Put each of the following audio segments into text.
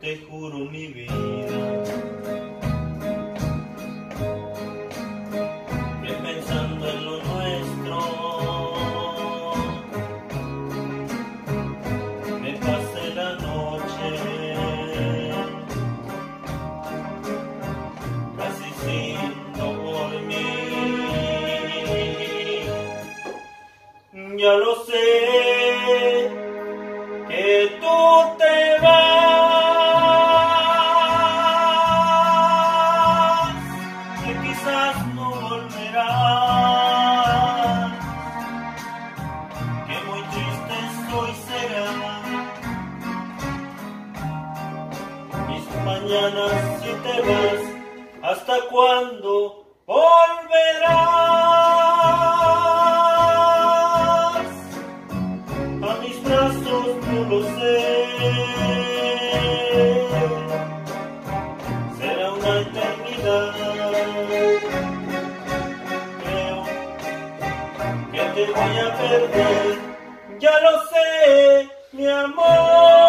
te juro mi vida. Pensando en lo nuestro, me pasé la noche casi sin que tú te vas, que quizás no volverás, que muy triste estoy será. Mis mañanas si te vas, ¿hasta cuándo volverás? Voy a perder. Ya lo sé, mi amor.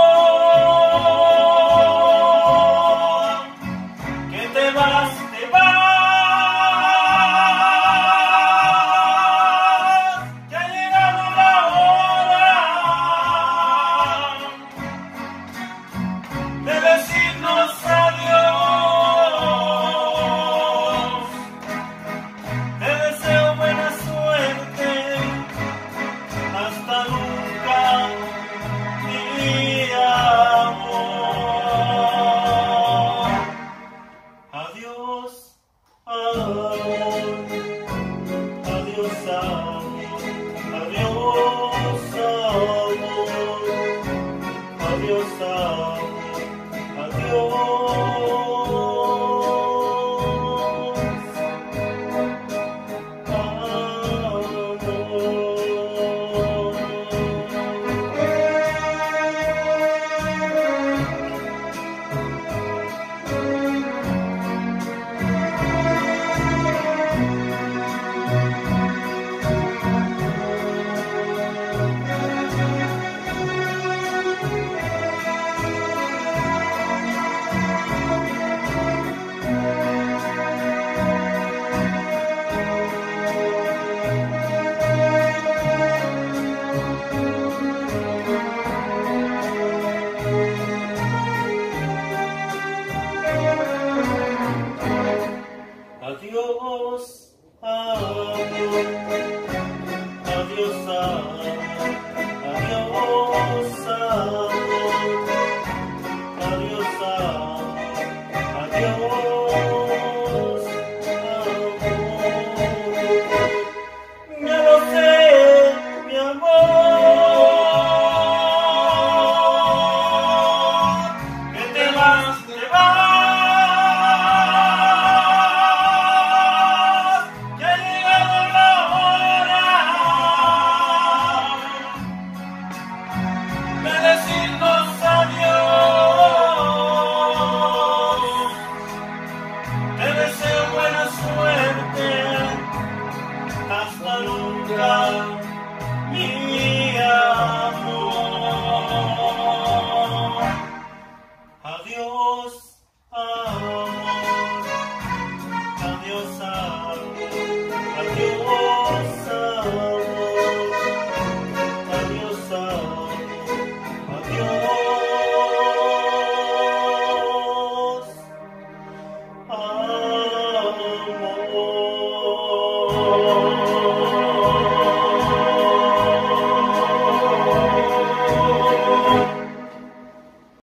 Hasta nunca, mi amor. Adiós, amor. Adiós, amor. Adiós, amor. Adiós, amor. Adiós, your love me.